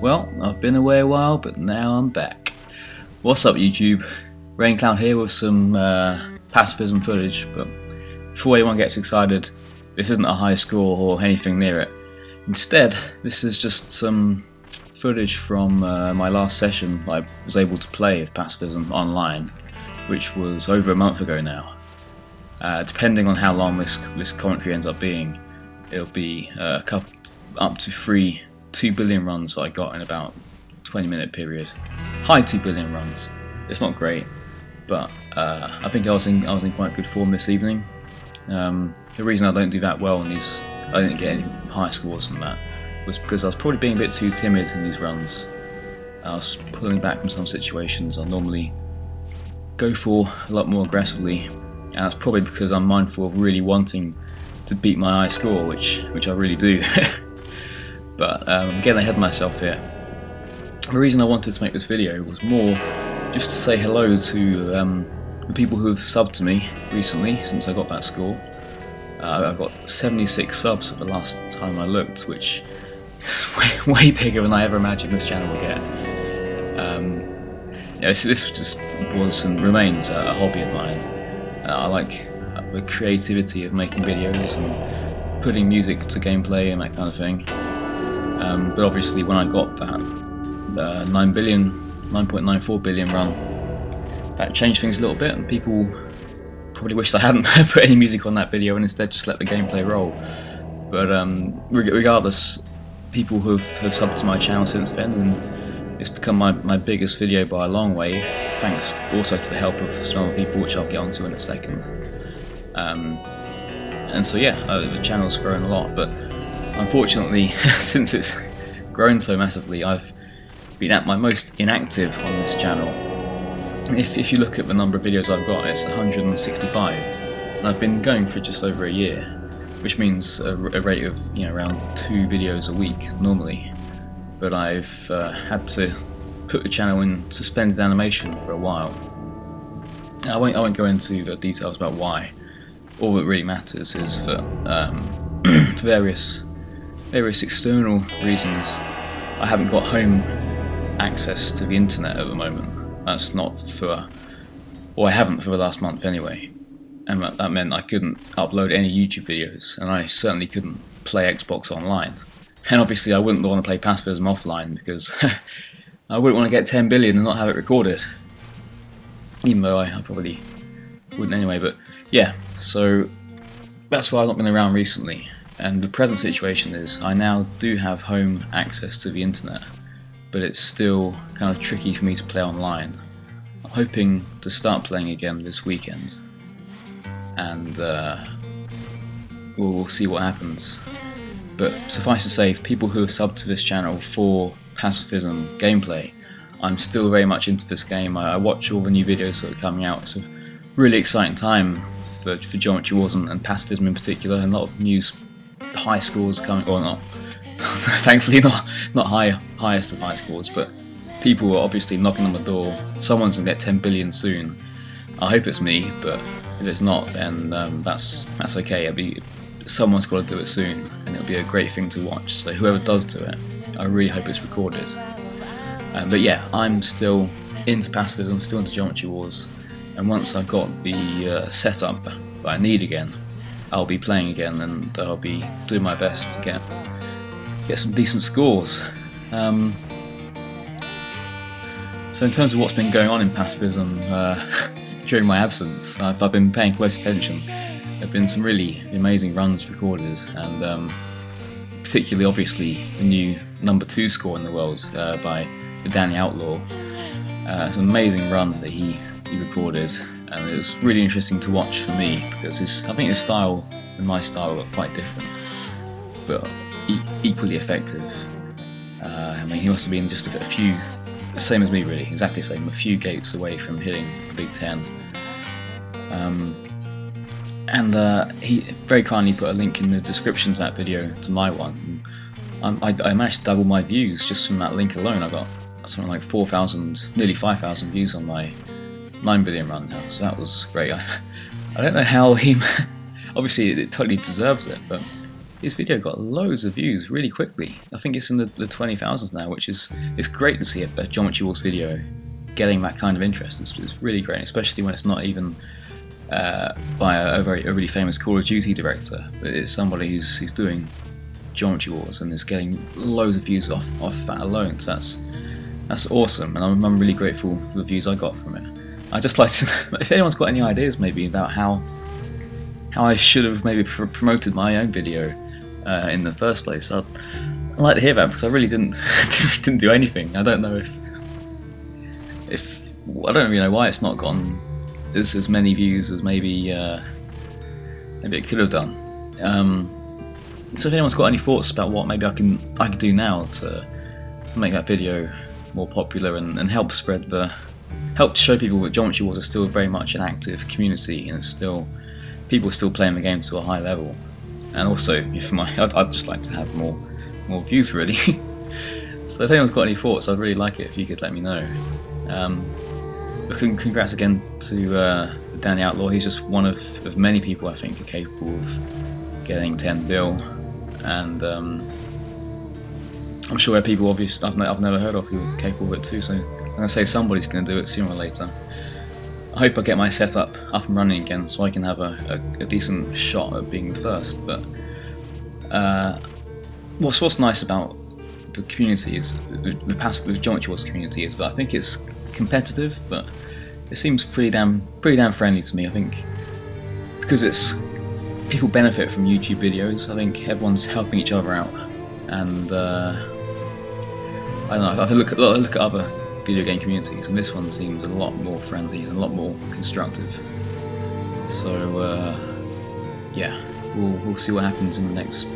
Well, I've been away a while, but now I'm back. What's up, YouTube? Raincloud here with some uh, pacifism footage, but before anyone gets excited, this isn't a high score or anything near it. Instead, this is just some footage from uh, my last session I was able to play of pacifism online, which was over a month ago now. Uh, depending on how long this this commentary ends up being, it'll be uh, up to three 2 billion runs I got in about 20 minute period. High 2 billion runs. It's not great, but uh, I think I was in I was in quite good form this evening. Um, the reason I don't do that well in these, I didn't get any high scores from that, was because I was probably being a bit too timid in these runs. I was pulling back from some situations I normally go for a lot more aggressively, and that's probably because I'm mindful of really wanting to beat my high score, which which I really do. But um, I'm getting ahead of myself here. The reason I wanted to make this video was more just to say hello to um, the people who have subbed to me recently since I got that score. Uh, I've got 76 subs at the last time I looked, which is way, way bigger than I ever imagined this channel would get. Um, yeah, this, this, just was and remains a, a hobby of mine. Uh, I like the creativity of making videos and putting music to gameplay and that kind of thing. Um, but obviously, when I got that uh, 9 billion, 9.94 billion run, that changed things a little bit, and people probably wished I hadn't put any music on that video and instead just let the gameplay roll. But um, regardless, people who have, have subbed to my channel since then, and it's become my, my biggest video by a long way, thanks also to the help of some other people, which I'll get onto in a second. Um, and so yeah, uh, the channel's grown a lot, but Unfortunately, since it's grown so massively, I've been at my most inactive on this channel. If, if you look at the number of videos I've got, it's 165, and I've been going for just over a year, which means a, a rate of you know around two videos a week normally. But I've uh, had to put the channel in suspended animation for a while. I won't, I won't go into the details about why. All that really matters is that um, various various external reasons, I haven't got home access to the internet at the moment. That's not for, or I haven't for the last month anyway. And that, that meant I couldn't upload any YouTube videos, and I certainly couldn't play Xbox online. And obviously, I wouldn't want to play pacifism offline because I wouldn't want to get 10 billion and not have it recorded. Even though I, I probably wouldn't anyway, but yeah, so that's why I've not been around recently. And the present situation is I now do have home access to the internet, but it's still kind of tricky for me to play online. I'm hoping to start playing again this weekend, and uh, we'll, we'll see what happens. But suffice to say, for people who have subbed to this channel for pacifism gameplay, I'm still very much into this game. I, I watch all the new videos that are coming out. It's a really exciting time for, for Geometry Wars and, and pacifism in particular, and a lot of news high scores coming, or not, thankfully not not high highest of high scores, but people are obviously knocking on the door. Someone's gonna get 10 billion soon. I hope it's me, but if it's not, then um, that's that's okay. It'll be someone's got to do it soon, and it'll be a great thing to watch. So whoever does do it, I really hope it's recorded. Um, but yeah, I'm still into pacifism, still into Geometry Wars, and once I've got the uh, setup that I need again, I'll be playing again and I'll be doing my best to get get some decent scores. Um, so in terms of what's been going on in pacifism uh, during my absence, I've, I've, been paying close attention. There have been some really amazing runs recorded, and um, particularly obviously the new number two score in the world uh, by Danny Outlaw. Uh, it's an amazing run that he, he recorded, and it was really interesting to watch for me because his, I think his style and my style are quite different, but e equally effective. Uh, I mean, he must have been just a, a few, the same as me really, exactly the same, a few gates away from hitting the Big Ten. Um, and uh, he very kindly put a link in the description to that video to my one. I, I, managed to double my views just from that link alone. I got something like 4,000, nearly 5,000 views on my 9 billion run now, so that was great. I, I don't know how he. obviously, it totally deserves it, but his video got loads of views really quickly. I think it's in the, the 20,000s now, which is it's great to see a, a Geometry Wars video getting that kind of interest. It's, it's really great, especially when it's not even uh, by a, a, very a really famous Call of Duty director, but it's somebody who's who's doing Geometry Wars and is getting loads of views off off that alone. So that's that's awesome, and I'm, I'm really grateful for the views I got from it. I just like to, if anyone's got any ideas maybe about how how I should have maybe pr promoted my own video uh, in the first place, I'd, I'd, like to hear that because I really didn't didn't do anything. I don't know if if I don't really know why it's not gone as, as many views as maybe uh, maybe it could have done. Um, so if anyone's got any thoughts about what maybe I can I could do now to make that video more popular and, and help spread the help show people that Geometry Wars is still very much an active community and it's still people are still playing the game to a high level. And also, if my I'd, I'd just like to have more more views really. so if anyone's got any thoughts, I'd really like it if you could let me know. Um, congrats again to uh, Danny Outlaw. He's just one of, of many people I think are capable of getting 10 bill, and um, I'm sure there are people obviously I've, I've never heard of who are capable of it too. So I'm gonna say somebody's gonna do it sooner or later. I hope I get my setup up and running again so I can have a, a, a decent shot at being the first. But uh, what's what's nice about the community is the, the past the Geometry Wars community is that I think it's competitive, but it seems pretty damn pretty damn friendly to me. I think because it's people benefit from YouTube videos. I think everyone's helping each other out, and uh, I don't know. I look at look at other video game communities, and this one seems a lot more friendly and a lot more constructive. So uh, yeah, we'll we'll see what happens in the next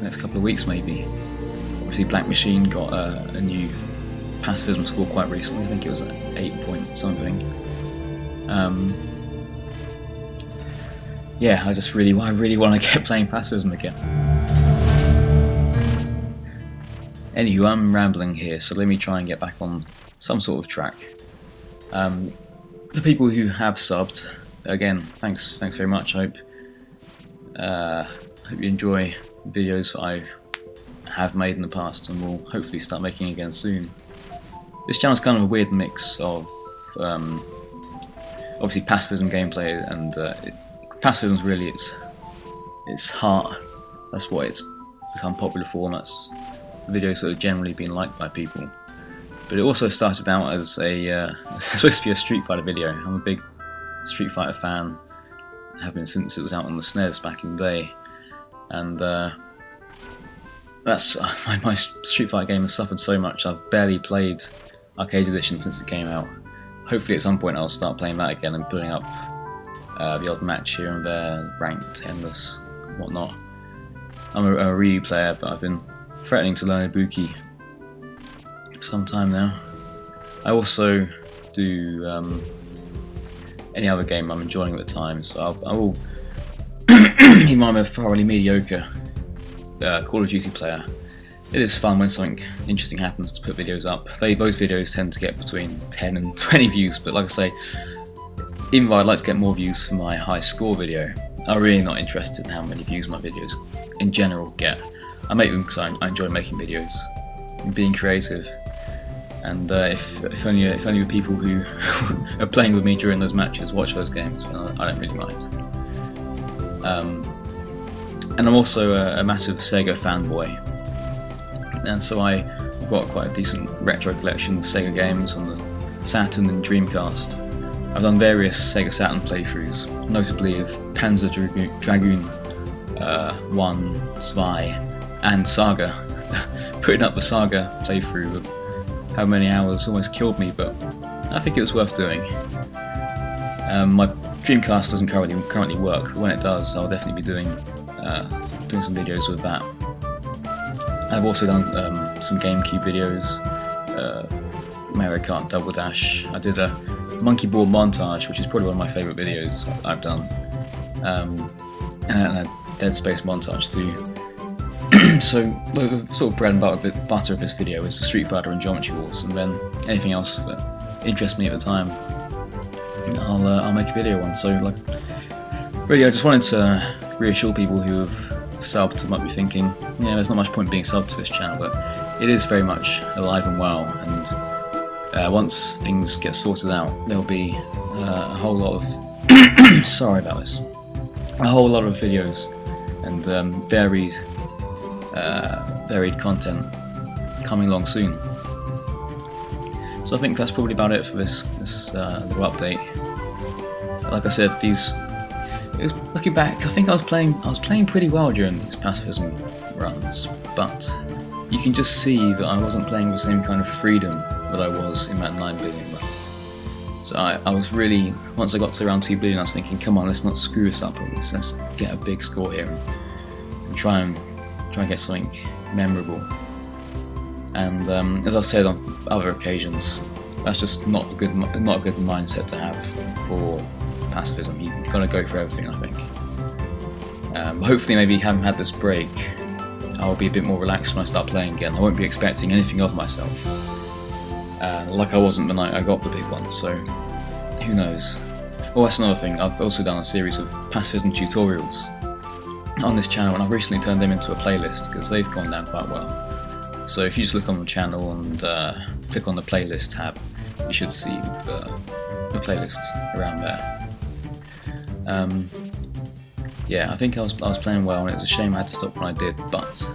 next couple of weeks maybe. Obviously, Black Machine got uh, a new pacifism score quite recently. I think it was eight point something. Um, yeah, I just really, I really want to get playing pacifism again. Anywho, I'm rambling here, so let me try and get back on some sort of track. Um, for people who have subbed, again, thanks, thanks very much. I hope, uh, hope you enjoy videos I have made in the past, and will hopefully start making again soon. This channel is kind of a weird mix of um, obviously pacifism gameplay and uh, it, pacifism is really its its heart. That's what it's become popular for, and that's videos that have generally been liked by people. But it also started out as a uh, supposed to be a Street Fighter video. I'm a big Street Fighter fan, I have been since it was out on the SNES back in the day, and uh, that's uh, my, my Street Fighter game has suffered so much. I've barely played Arcade Edition since it came out. Hopefully at some point I'll start playing that again and putting up uh, the odd match here and there, ranked, endless, whatnot. I'm a, a Ryu player, but I've been threatening to learn Ibuki for some time now. I also do um, any other game I'm enjoying at the time, so I'll, I will, even I'm a thoroughly mediocre uh, Call of Duty player, it is fun when something interesting happens to put videos up. They, those videos tend to get between 10 and 20 views, but like I say, even though I'd like to get more views for my high score video, I'm really not interested in how many views my videos in general get. I make them because I, enjoy making videos and being creative. And uh, if, if, only if only the people who are playing with me during those matches watch those games, I, don't really mind. Um, and I'm also a, a massive Sega fanboy and so I've got quite a decent retro collection of Sega games on the Saturn and Dreamcast. I've done various Sega Saturn playthroughs, notably of Panzer Dragoon uh, 1, Zwei, and Saga. Putting up the Saga playthrough how many hours almost killed me, but I think it was worth doing. Um, my Dreamcast doesn't currently currently work, when it does, I'll definitely be doing uh, doing some videos with that. I've also done um, some GameCube videos, uh, Mario Kart Double Dash. I did a Monkey Ball montage, which is probably one of my favourite videos I've done, um, and a Dead Space montage too. So the sort of bread and butter, of this video is Street Fighter and Geometry Wars, and then anything else that interests me at the time, I'll uh, I'll make a video on. So like, really, I just wanted to reassure people who have subbed might be thinking, yeah, there's not much point being subbed to this channel, but it is very much alive and well, and uh, once things get sorted out, there'll be uh, a whole lot of sorry about this, a whole lot of videos and um, varied uh, varied content coming along soon. So I think that's probably about it for this this uh, little update. Like I said, these was, looking back, I think I was playing I was playing pretty well during these pacifism runs, but you can just see that I wasn't playing with the same kind of freedom that I was in that 9 billion run. So I, I was really, once I got to around 2 billion, I was thinking, come on, let's not screw this up, let's, let's get a big score here and, and try and try and get something memorable. And um, as I've said on other occasions, that's just not a good not a good mindset to have for pacifism. You've got to go for everything, I think. Um, hopefully, maybe having had this break, I'll be a bit more relaxed when I start playing again. I won't be expecting anything of myself, uh, like I wasn't the night I got the big one. So, who knows? Oh, that's another thing. I've also done a series of pacifism tutorials on this channel, and I've recently turned them into a playlist because they've gone down quite well. So if you just look on the channel and uh, click on the playlist tab, you should see the, the playlists around there. Um, yeah, I think I was, I was playing well and it was a shame I had to stop when I did, but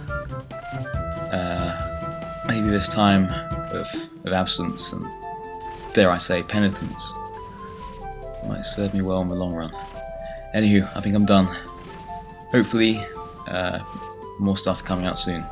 uh, maybe this time of, of absence and, dare I say, penitence might serve me well in the long run. Anywho, I think I'm done. Hopefully, uh, more stuff coming out soon.